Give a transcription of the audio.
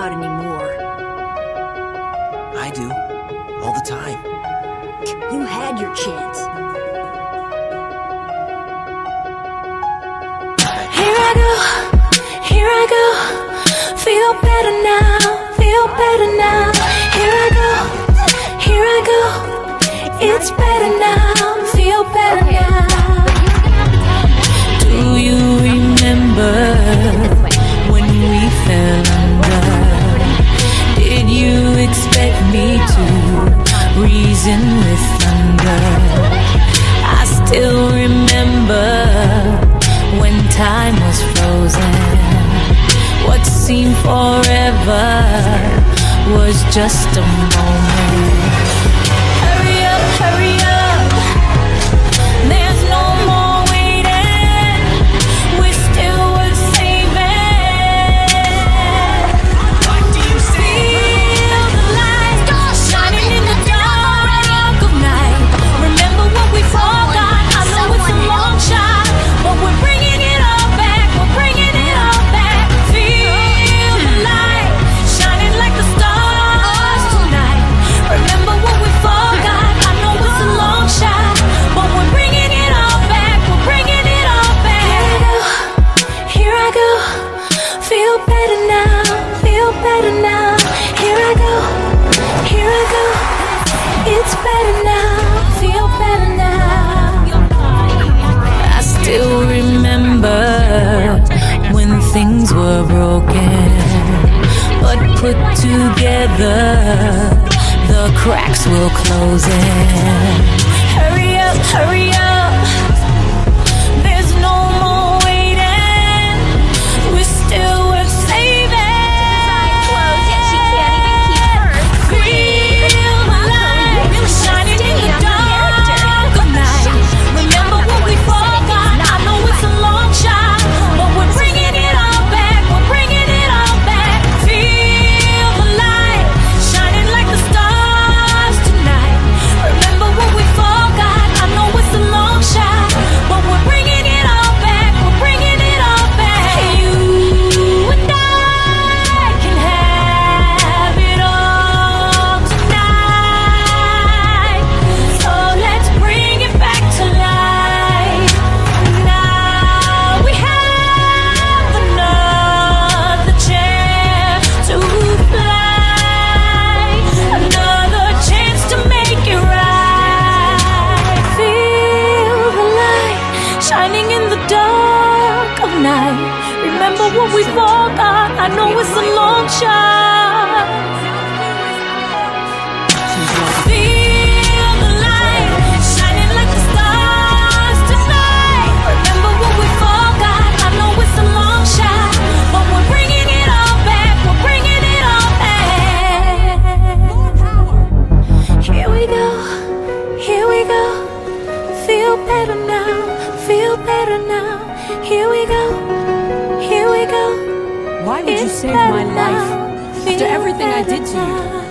not anymore. I do. All the time. You had your chance. Here I go, here I go. Feel better now, feel better now. Here I go, here I go. It's better now, feel better now. Still remember when time was frozen. What seemed forever was just a moment. I go. Feel better now. Feel better now. Here I go. Here I go. It's better now. Feel better now. I still remember when things were broken, but put together, the cracks will close in. Hurry up, hurry up. The dark of night. Remember what we forgot. I know it's a long shot. Feel the light shining like the stars tonight. Remember what we forgot. I know it's a long shot, but we're bringing it all back. We're bringing it all back. Here we go. Here we go. Feel better now. Feel better now. Here we go. Here we go. Why would you save my life now. after everything I did to you?